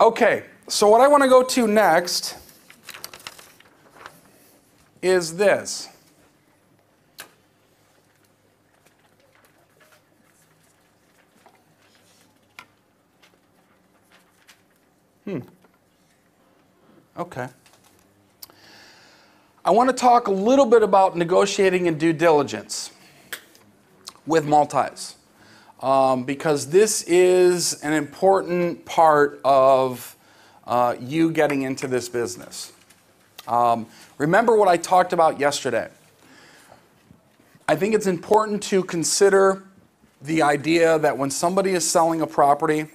Okay, so what I want to go to next is this. Hmm. Okay. I want to talk a little bit about negotiating and due diligence with multis um, because this is an important part of uh, you getting into this business. Um, remember what I talked about yesterday. I think it's important to consider the idea that when somebody is selling a property,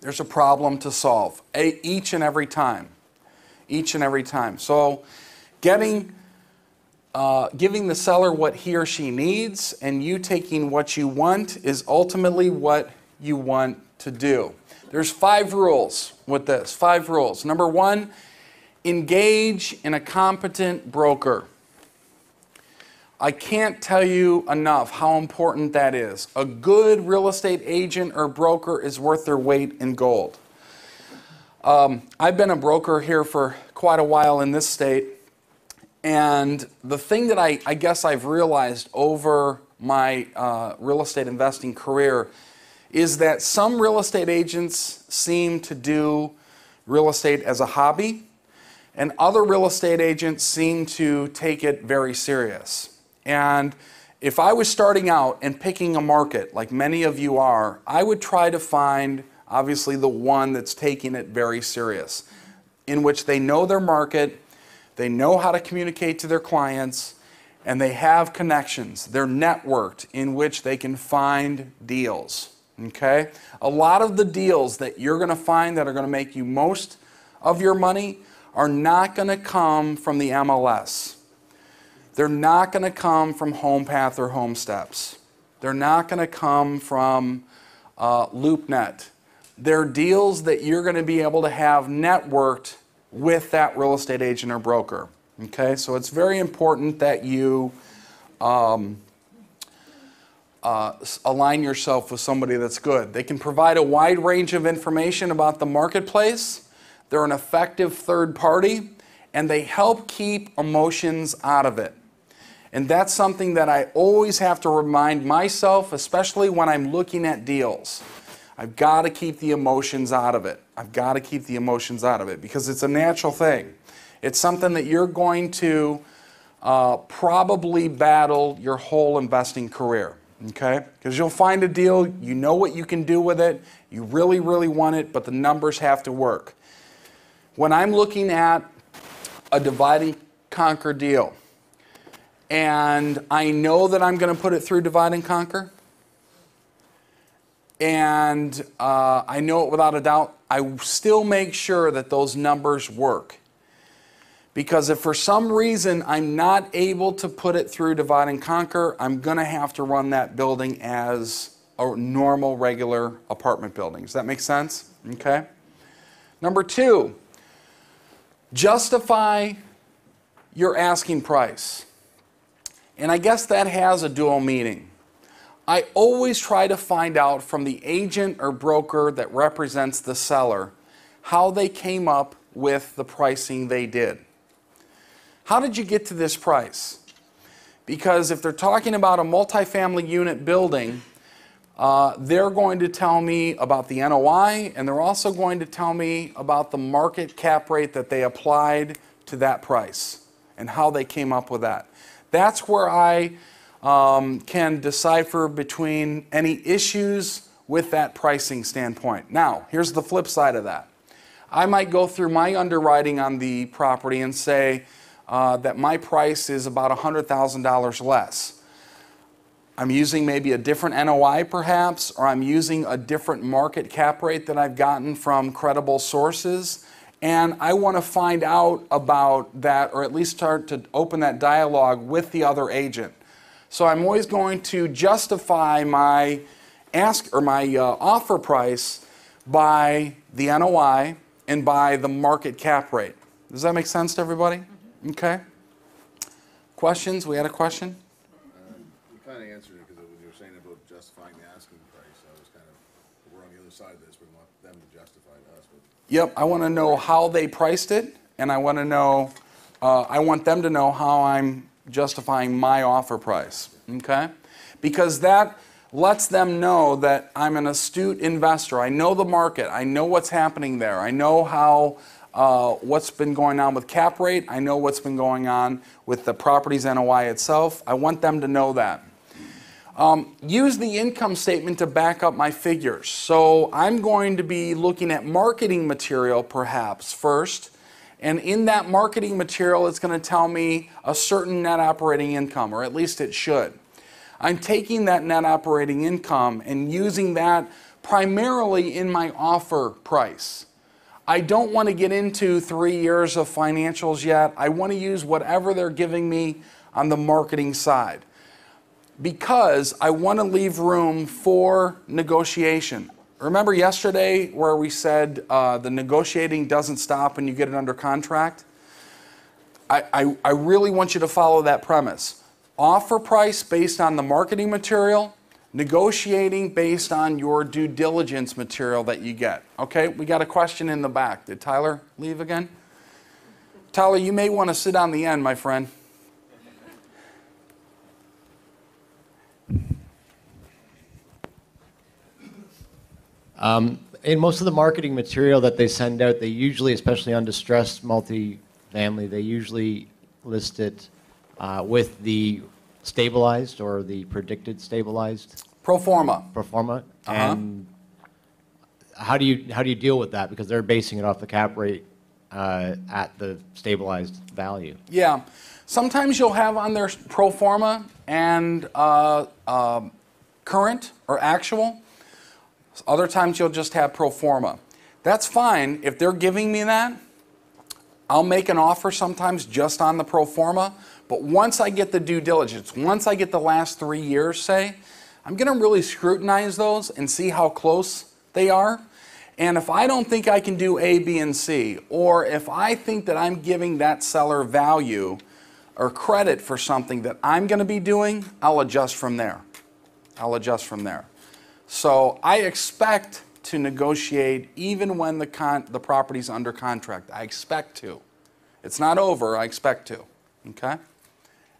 there's a problem to solve a, each and every time. Each and every time. So, getting uh, giving the seller what he or she needs and you taking what you want is ultimately what you want to do. There's five rules with this. Five rules. Number one, engage in a competent broker. I can't tell you enough how important that is. A good real estate agent or broker is worth their weight in gold. Um, I've been a broker here for quite a while in this state, and the thing that I, I guess I've realized over my uh, real estate investing career is that some real estate agents seem to do real estate as a hobby, and other real estate agents seem to take it very serious. And if I was starting out and picking a market, like many of you are, I would try to find obviously the one that's taking it very serious, in which they know their market they know how to communicate to their clients, and they have connections. They're networked in which they can find deals. Okay? A lot of the deals that you're going to find that are going to make you most of your money are not going to come from the MLS. They're not going to come from HomePath or HomeSteps. They're not going to come from uh, LoopNet. They're deals that you're going to be able to have networked with that real estate agent or broker. Okay, so it's very important that you um, uh, align yourself with somebody that's good. They can provide a wide range of information about the marketplace. They're an effective third party, and they help keep emotions out of it. And that's something that I always have to remind myself, especially when I'm looking at deals. I've got to keep the emotions out of it. I've got to keep the emotions out of it because it's a natural thing. It's something that you're going to uh, probably battle your whole investing career. Okay? Because you'll find a deal, you know what you can do with it, you really, really want it, but the numbers have to work. When I'm looking at a divide and conquer deal, and I know that I'm going to put it through divide and conquer, and uh, I know it without a doubt, I still make sure that those numbers work. Because if for some reason I'm not able to put it through divide and conquer, I'm going to have to run that building as a normal, regular apartment building. Does that make sense? Okay. Number two, justify your asking price. And I guess that has a dual meaning. I always try to find out from the agent or broker that represents the seller how they came up with the pricing they did. How did you get to this price? Because if they're talking about a multifamily unit building, uh, they're going to tell me about the NOI and they're also going to tell me about the market cap rate that they applied to that price and how they came up with that. That's where I um, can decipher between any issues with that pricing standpoint. Now, here's the flip side of that. I might go through my underwriting on the property and say uh, that my price is about $100,000 less. I'm using maybe a different NOI perhaps, or I'm using a different market cap rate that I've gotten from credible sources. And I want to find out about that, or at least start to open that dialogue with the other agent. So I'm always going to justify my ask or my uh, offer price by the NOI and by the market cap rate. Does that make sense to everybody? Mm-hmm. Okay. Questions? We had a question? Uh, you kind of answered it because when you were saying about justifying the asking price, I was kind of, we're on the other side of this, we want them to justify to us, but Yep, I want to know how they priced it, and I want to know, uh, I want them to know how I'm justifying my offer price, okay? Because that lets them know that I'm an astute investor. I know the market, I know what's happening there, I know how, uh, what's been going on with cap rate, I know what's been going on with the property's NOI itself. I want them to know that use the income statement to back up my figures. So I'm going to be looking at marketing material perhaps first. And in that marketing material, it's going to tell me a certain net operating income, or at least it should. I'm taking that net operating income and using that primarily in my offer price. I don't want to get into three years of financials yet. I want to use whatever they're giving me on the marketing side because I want to leave room for negotiation. Remember yesterday where we said uh, the negotiating doesn't stop when you get it under contract? I, I, I really want you to follow that premise. Offer price based on the marketing material, negotiating based on your due diligence material that you get. Okay, we got a question in the back. Did Tyler leave again? Tyler, you may want to sit on the end, my friend. In most of the marketing material that they send out, they usually, especially on distressed multifamily, they usually list it uh, with the stabilized or the predicted stabilized Pro forma. pro forma. Uh-huh. And how do you how do you deal with that? Because they're basing it off the cap rate uh, at the stabilized value. Yeah. Sometimes you'll have on their pro forma and uh, um, current or actual. Other times you'll just have pro forma. That's fine. If they're giving me that, I'll make an offer sometimes just on the pro forma. But once I get the due diligence, once I get the last three years, say, I'm going to really scrutinize those and see how close they are. And if I don't think I can do A, B, and C, or if I think that I'm giving that seller value or credit for something that I'm going to be doing, I'll adjust from there. I'll adjust from there. So I expect to negotiate even when the, con- the property's under contract. I expect to. It's not over, I expect to. Okay?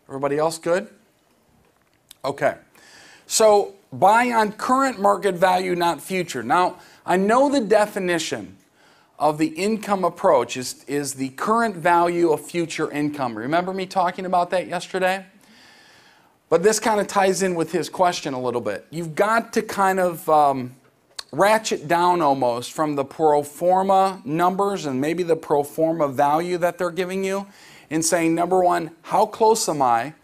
Everybody else good? Okay. So buy on current market value, not future. Now, I know the definition of the income approach is, is the current value of future income. Remember me talking about that yesterday? But this kind of ties in with his question a little bit. You've got to kind of um, ratchet down almost from the pro forma numbers and maybe the pro forma value that they're giving you in saying, number one, how close am I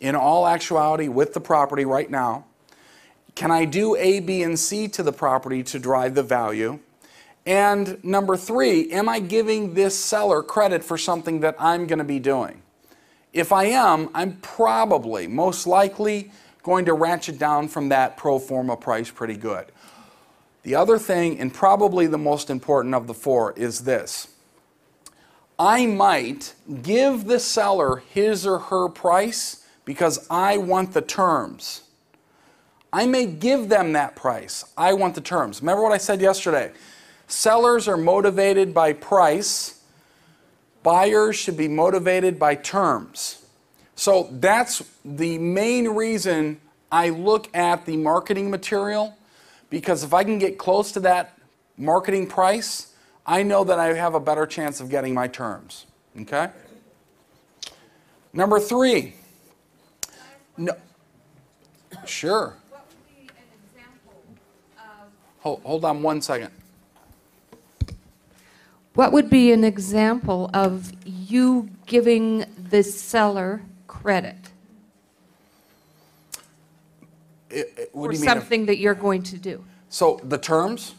in all actuality with the property right now? Can I do A, B, and C to the property to drive the value? And number three, am I giving this seller credit for something that I'm going to be doing? If I am, I'm probably, most likely, going to ratchet down from that pro forma price pretty good. The other thing, and probably the most important of the four, is this. I might give the seller his or her price because I want the terms. I may give them that price. I want the terms. Remember what I said yesterday? Sellers are motivated by price, buyers should be motivated by terms. So that's the main reason I look at the marketing material because if I can get close to that marketing price, I know that I have a better chance of getting my terms. Okay? Number three. No. Sure. What would be an example of, Hold, hold on one second. What would be an example of you giving the seller credit I- I- what for do you mean? something that you're going to do? So the terms?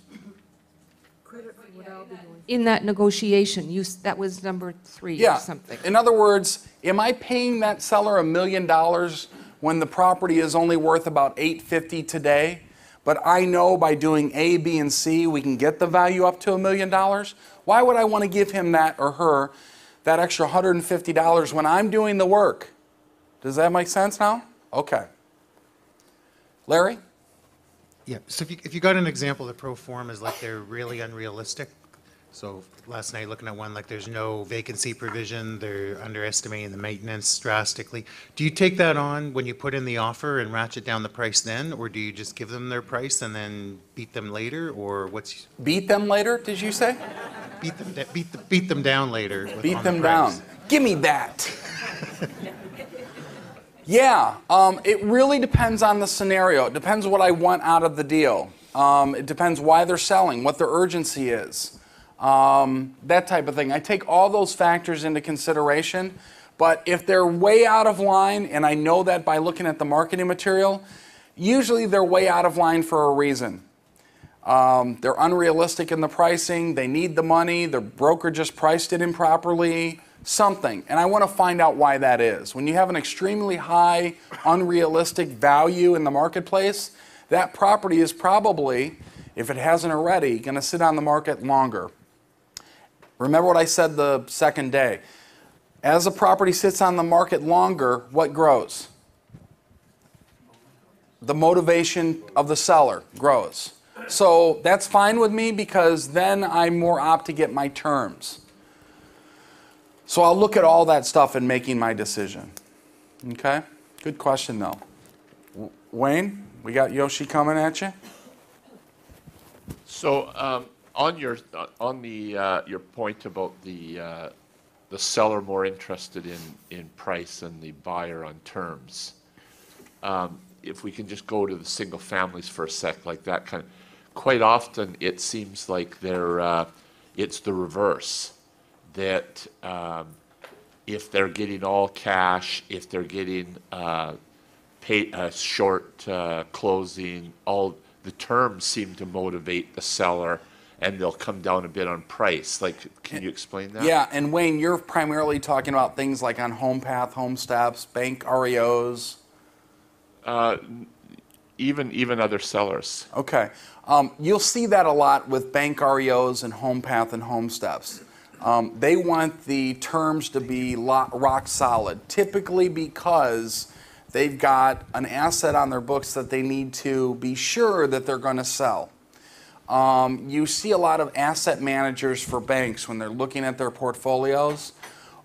In that negotiation, you, s- that was number three or Yeah. something. In other words, am I paying that seller a million dollars when the property is only worth about 850 today? But I know by doing A, B, and C, we can get the value up to a million dollars? Why would I want to give him that or her that extra $150 when I'm doing the work? Does that make sense now? Okay. Larry? Yeah, so if you, if you got an example that pro form is like they're really unrealistic, So last night, looking at one, like there's no vacancy provision, they're underestimating the maintenance drastically. Do you take that on when you put in the offer and ratchet down the price then? Or do you just give them their price and then beat them later? Or what's, Beat them later, did you say? beat them, da- beat, the- beat them down later? with- Beat on the them price? down. Give me that. yeah, um, it really depends on the scenario. It depends what I want out of the deal. Um, it depends why they're selling, what their urgency is, um, that type of thing. I take all those factors into consideration. But if they're way out of line, and I know that by looking at the marketing material, usually they're way out of line for a reason. Um, they're unrealistic in the pricing. They need the money. The broker just priced it improperly. Something. And I want to find out why that is. When you have an extremely high, unrealistic value in the marketplace, that property is probably, if it hasn't already, going to sit on the market longer. Remember what I said the second day. As a property sits on the market longer, what grows? the motivation of the seller grows. So that's fine with me because then I'm more apt to get my terms. So I'll look at all that stuff in making my decision. Okay? Good question though. Wayne, we got Yoshi coming at you. So, um, on your, on the, uh, your point about the, uh, the seller more interested in, in price than the buyer on terms, um, if we can just go to the single families for a sec, like that kind of, quite often it seems like they're, uh, it's the reverse. That, um, if they're getting all cash, if they're getting, uh, pay, a short uh, closing, all the terms seem to motivate the seller, and they'll come down a bit on price. Like, can you explain that? Yeah, and Wayne, you're primarily talking about things like on home path, home steps, bank REOs. Even even other sellers. Okay. Um, you'll see that a lot with bank REOs and home path and home steps. Um, they want the terms to be lo- rock solid, typically because they've got an asset on their books that they need to be sure that they're going to sell. Um, you see a lot of asset managers for banks when they're looking at their portfolios,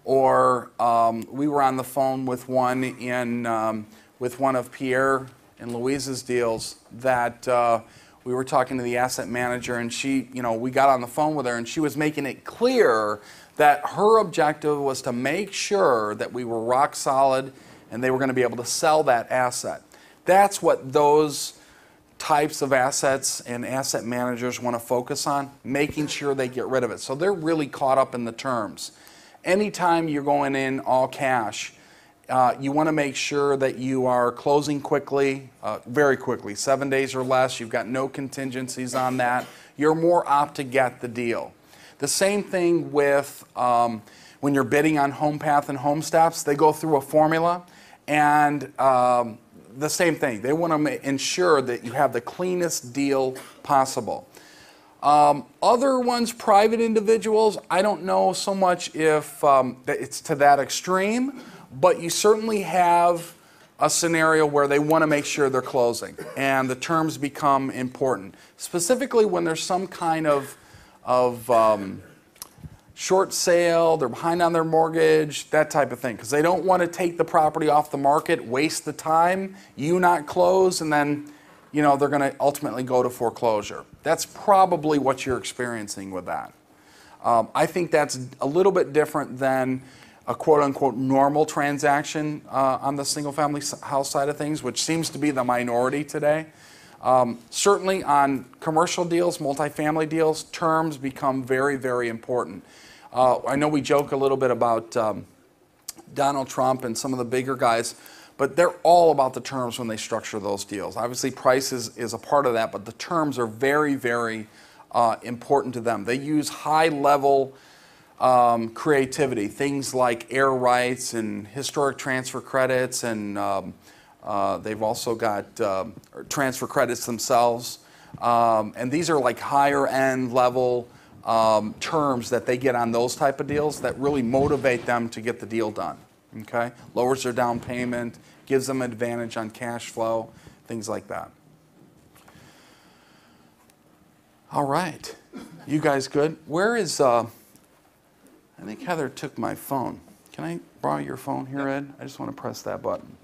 or um, we were on the phone with one in um, with one of Pierre and Louise's deals that uh, we were talking to the asset manager, and she, you know, we got on the phone with her, and she was making it clear that her objective was to make sure that we were rock solid and they were going to be able to sell that asset. That's what those types of assets and asset managers want to focus on, making sure they get rid of it. So they're really caught up in the terms. Anytime you're going in all cash, uh, you want to make sure that you are closing quickly, uh, very quickly, seven days or less. You've got no contingencies on that. You're more apt to get the deal. The same thing with um, when you're bidding on home path and home steps, they go through a formula, and um, the same thing. They want to ensure that you have the cleanest deal possible. Um, other ones, private individuals, I don't know so much if um, it's to that extreme, but you certainly have a scenario where they want to make sure they're closing and the terms become important. Specifically, when there's some kind of, of um, short sale, they're behind on their mortgage, that type of thing. Because they don't want to take the property off the market, waste the time, you not close, and then, you know, they're going to ultimately go to foreclosure. That's probably what you're experiencing with that. Um, I think that's a little bit different than a quote unquote normal transaction uh, on the single family house side of things, which seems to be the minority today. Um, certainly on commercial deals, multifamily deals, terms become very, very important. Uh, I know we joke a little bit about um, Donald Trump and some of the bigger guys, but they're all about the terms when they structure those deals. Obviously, price is, is a part of that, but the terms are very, very uh, important to them. They use high level um, creativity, things like air rights and historic transfer credits, and um, uh, they've also got um, transfer credits themselves. Um, and these are like higher end level um, terms that they get on those type of deals that really motivate them to get the deal done. Okay, lowers their down payment, gives them advantage on cash flow, things like that. All right. You guys good? Where is, uh, I think Heather took my phone. Can I borrow your phone here, Ed? I just want to press that button.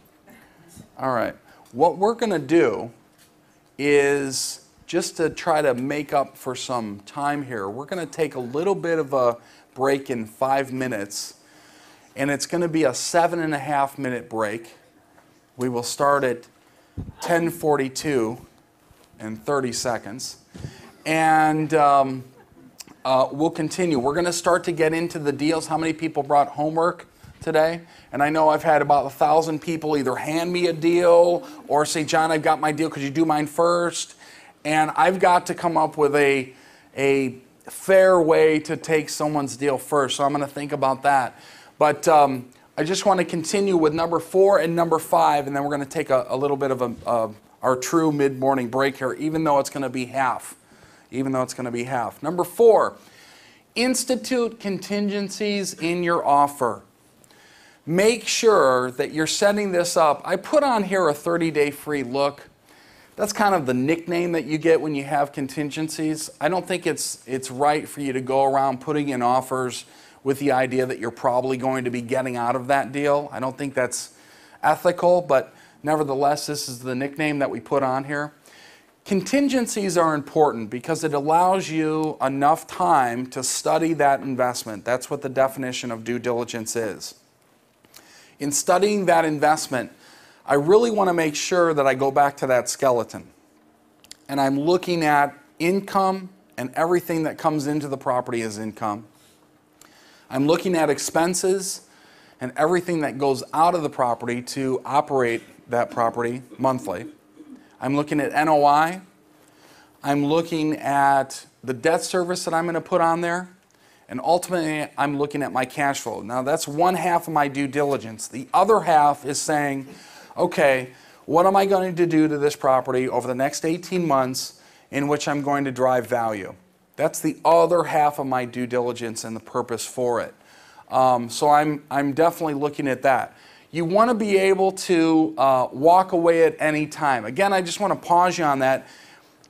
All right. What we're going to do is just to try to make up for some time here, we're going to take a little bit of a break in five minutes, and it's going to be a seven and a half minute break. We will start at 10:42 in 30 seconds, and um, uh, we'll continue. We're going to start to get into the deals. How many people brought homework today? And I know I've had about a thousand people either hand me a deal or say, John, I've got my deal. Could you do mine first? And I've got to come up with a, a fair way to take someone's deal first. So I'm going to think about that. But um, I just want to continue with number four and number five, and then we're going to take a, a little bit of a, uh, our true mid morning break here, even though it's going to be half. Even though it's going to be half. Number four, institute contingencies in your offer. Make sure that you're setting this up. I put on here a 30 day free look. That's kind of the nickname that you get when you have contingencies. I don't think it's, it's right for you to go around putting in offers with the idea that you're probably going to be getting out of that deal. I don't think that's ethical, but nevertheless, this is the nickname that we put on here. Contingencies are important because it allows you enough time to study that investment. That's what the definition of due diligence is. In studying that investment, I really want to make sure that I go back to that skeleton. And I'm looking at income and everything that comes into the property as income. I'm looking at expenses and everything that goes out of the property to operate that property monthly. I'm looking at NOI. I'm looking at the debt service that I'm going to put on there. And ultimately, I'm looking at my cash flow. Now, that's one half of my due diligence. The other half is saying, okay, what am I going to do to this property over the next 18 months in which I'm going to drive value? That's the other half of my due diligence and the purpose for it. Um, so I'm, I'm definitely looking at that. You want to be able to uh, walk away at any time. Again, I just want to pause you on that.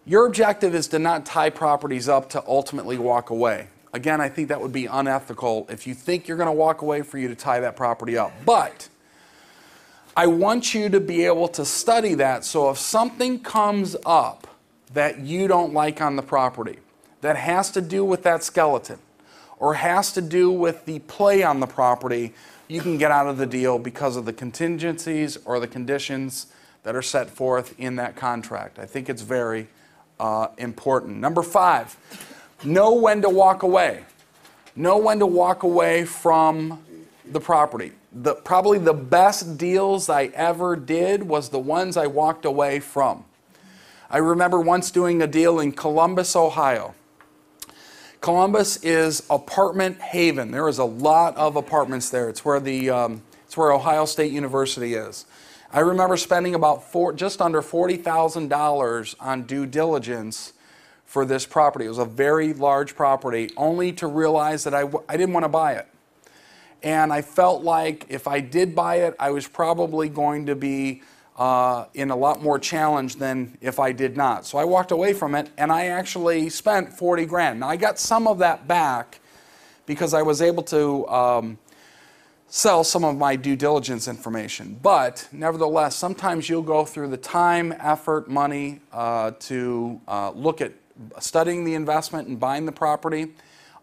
Your objective is to not tie properties up to ultimately walk away. Again, I think that would be unethical if you think you're going to walk away for you to tie that property up. But I want you to be able to study that so if something comes up that you don't like on the property that has to do with that skeleton or has to do with the play on the property, you can get out of the deal because of the contingencies or the conditions that are set forth in that contract. I think it's very uh, important. Number five, know when to walk away. Know when to walk away from the property. The, probably the best deals I ever did was the ones I walked away from. I remember once doing a deal in Columbus, Ohio. Columbus is apartment haven. There is a lot of apartments there. It's where the um, it's where Ohio State University is. I remember spending about four, just under forty thousand dollars on due diligence for this property. It was a very large property, only to realize that I w- I didn't want to buy it. And I felt like if I did buy it, I was probably going to be uh, in a lot more challenge than if I did not. So I walked away from it and I actually spent 40 grand. Now I got some of that back because I was able to um, sell some of my due diligence information. But nevertheless, sometimes you'll go through the time, effort, money uh, to uh, look at studying the investment and buying the property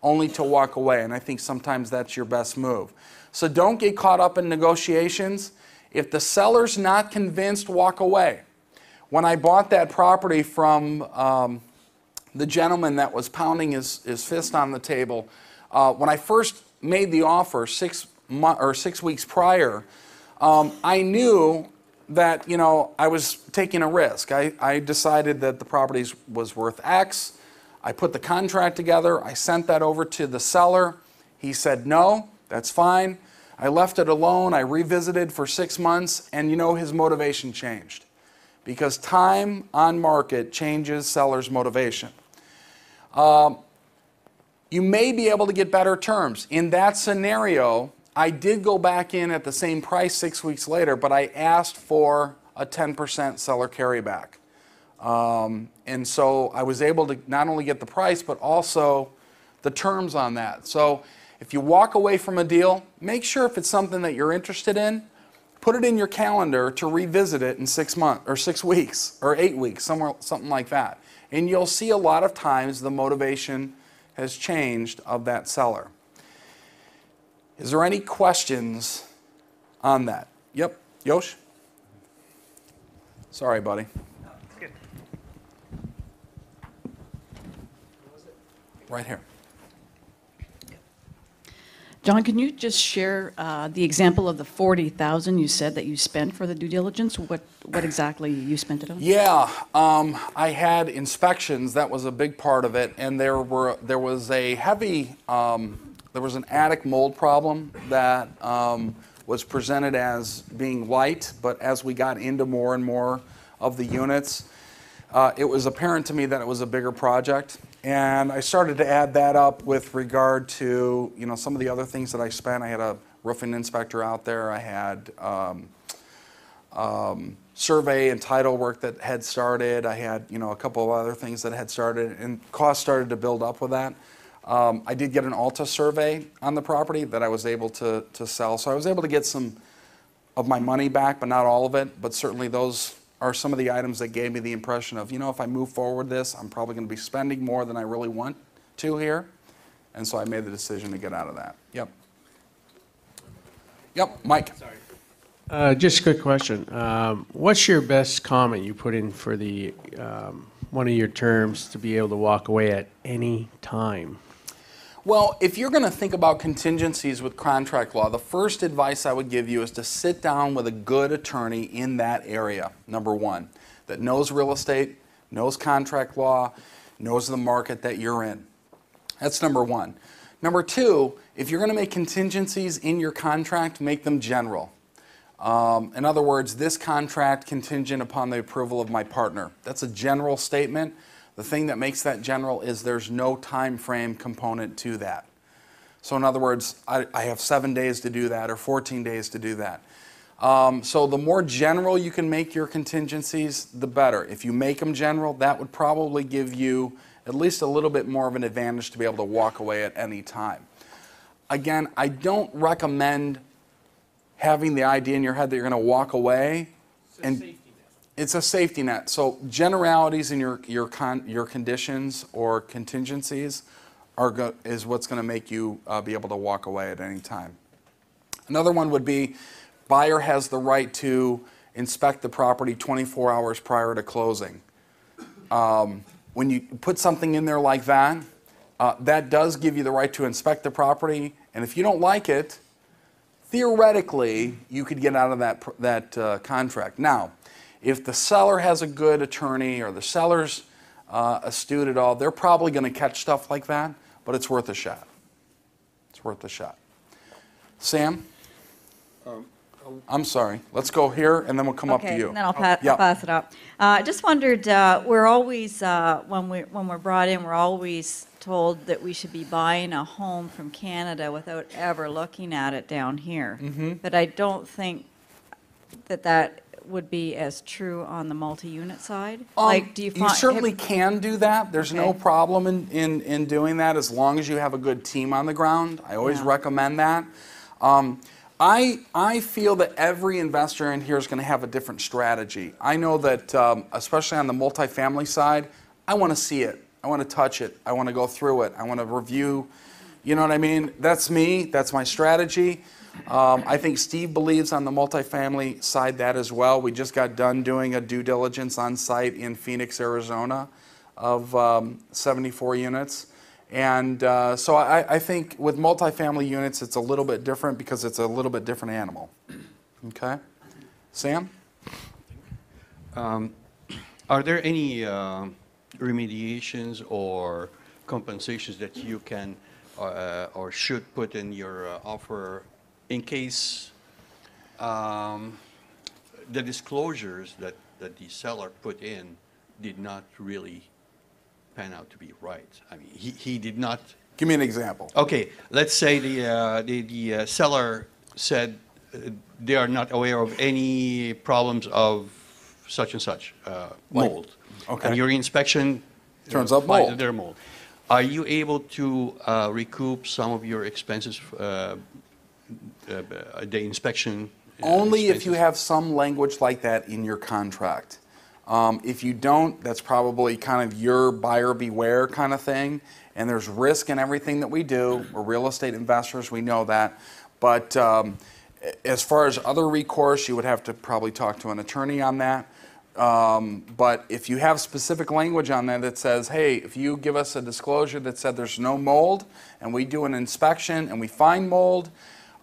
only to walk away. And I think sometimes that's your best move. So don't get caught up in negotiations. If the seller's not convinced, walk away. When I bought that property from um, the gentleman that was pounding his, his fist on the table, uh, when I first made the offer six, or six weeks prior, um, I knew that you know I was taking a risk. I, I decided that the property was worth X. I put the contract together. I sent that over to the seller. He said no, that's fine. I left it alone. I revisited for six months, and you know, his motivation changed because time on market changes seller's motivation. Um, you may be able to get better terms. In that scenario, I did go back in at the same price six weeks later, but I asked for a 10% seller carryback. Um, and so I was able to not only get the price, but also the terms on that. So if you walk away from a deal, make sure if it's something that you're interested in, put it in your calendar to revisit it in six months or six weeks or eight weeks, somewhere something like that. And you'll see a lot of times the motivation has changed of that seller. Is there any questions on that? Yep, Yosh? Sorry, buddy. Right here. John, can you just share uh, the example of the 40,000 you said that you spent for the due diligence? What, what exactly you spent it on? Yeah, um, I had inspections. That was a big part of it, and there were there was a heavy um, there was an attic mold problem that um, was presented as being light, but as we got into more and more of the units, uh, it was apparent to me that it was a bigger project. And I started to add that up with regard to, you know, some of the other things that I spent. I had a roofing inspector out there. I had um, um, survey and title work that had started. I had, you know, a couple of other things that had started, and costs started to build up with that. Um, I did get an Alta survey on the property that I was able to, to sell. So I was able to get some of my money back, but not all of it. But certainly those are some of the items that gave me the impression of, you know, if I move forward this, I'm probably going to be spending more than I really want to here. And so I made the decision to get out of that. Yep. Yep, Mike. Uh, Just a quick question. Um, What's your best comment you put in for the, um, one of your terms to be able to walk away at any time? Well, if you're going to think about contingencies with contract law, the first advice I would give you is to sit down with a good attorney in that area, number one, that knows real estate, knows contract law, knows the market that you're in. That's number one. Number two, if you're going to make contingencies in your contract, make them general. Um, in other words, this contract contingent upon the approval of my partner. That's a general statement. The thing that makes that general is there's no time frame component to that. So in other words, I, I have seven days to do that or 14 days to do that. Um, so the more general you can make your contingencies, the better. If you make them general, that would probably give you at least a little bit more of an advantage to be able to walk away at any time. Again, I don't recommend having the idea in your head that you're going to walk away and it's a safety net. So generalities in your your con, your conditions or contingencies are go, is what's going to make you uh, be able to walk away at any time. Another one would be buyer has the right to inspect the property 24 hours prior to closing. Um, when you put something in there like that, uh, that does give you the right to inspect the property, and if you don't like it, theoretically you could get out of that that uh, contract. Now, if the seller has a good attorney or the seller's uh, astute at all, they're probably going to catch stuff like that, but it's worth a shot. It's worth a shot. Sam? I'm sorry. Let's go here and then we'll come up to Okay, you. and then I'll pa- Yeah. I'll pass it up. Uh, I just wondered, uh, we're always, uh, when we, when we're brought in, we're always told that we should be buying a home from Canada without ever looking at it down here. Mm-hmm. But I don't think that that would be as true on the multi-unit side? Um, Like, do you find? certainly can do that. There's no Okay. problem in, in, in doing that as long as you have a good team on the ground. I always Yeah. recommend that. Um, I, I feel that every investor in here is going to have a different strategy. I know that, um, especially on the multifamily side, I want to see it. I want to touch it. I want to go through it. I want to review. You know what I mean? That's me. That's my strategy. Um, I think Steve believes on the multifamily side that as well. We just got done doing a due diligence on site in Phoenix, Arizona, of um, 74 units. And uh, so I, I think with multifamily units, it's a little bit different because it's a little bit different animal. Okay? Sam? Are there any uh, remediations or compensations that you can uh, or should put in your uh, offer in case um, the disclosures that, that the seller put in did not really pan out to be right? I mean, he, he did not Give me an example. Okay, let's say the, uh, the, the uh, seller said uh, they are not aware of any problems of such and such, uh, mold. Okay. And your inspection. uh, Turns up mold. there are mold. Are you able to uh, recoup some of your expenses, uh, uh, the inspection? uh, Only if you have some language like that in your contract. Um, if you don't, that's probably kind of your buyer beware kind of thing. And there's risk in everything that we do. We're real estate investors, we know that. But um, as far as other recourse, you would have to probably talk to an attorney on that. Um, but if you have specific language on there that says, hey, if you give us a disclosure that said there's no mold, and we do an inspection and we find mold,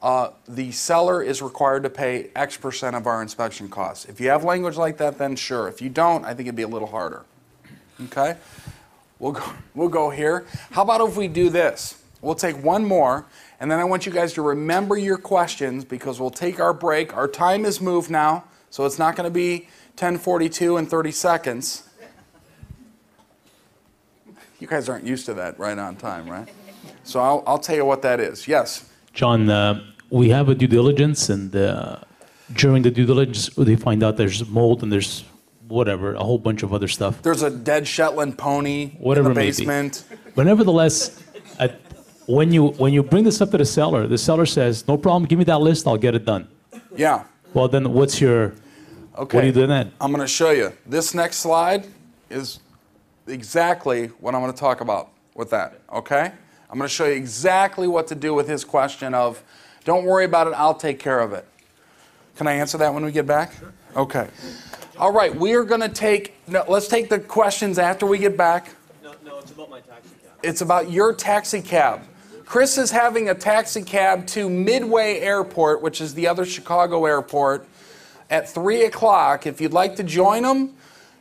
uh, the seller is required to pay X percent of our inspection costs. If you have language like that, then sure. If you don't, I think it'd be a little harder. Okay? We'll go, we'll go here. How about if we do this? We'll take one more, and then I want you guys to remember your questions because we'll take our break. Our time is moved now, so it's not going to be 1042 and 30 seconds. You guys aren't used to that right on time, right? So I'll, I'll tell you what that is. Yes? John, uh, we have a due diligence, and uh, during the due diligence, they find out there's mold and there's whatever, a whole bunch of other stuff. There's a dead Shetland pony Whatever in the basement. But nevertheless, when you when you bring this up to the seller, the seller says, "No problem, give me that list, I'll get it done." Yeah. Well, then what's your Okay. what do you do then? I'm going to show you. This next slide is exactly what I'm going to talk about with that, okay? I'm going to show you exactly what to do with his question of, don't worry about it, I'll take care of it. Can I answer that when we get back? Sure. Okay. All right, we are going to take, no, let's take the questions after we get back. No, no, it's about my taxi cab. It's about your taxi cab. Chris is having a taxi cab to Midway Airport, which is the other Chicago airport, at 3 o'clock. If you'd like to join him,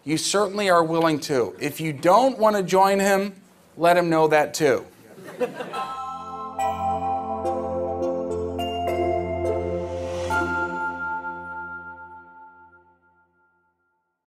you certainly are willing to. If you don't want to join him, let him know that too. Oh.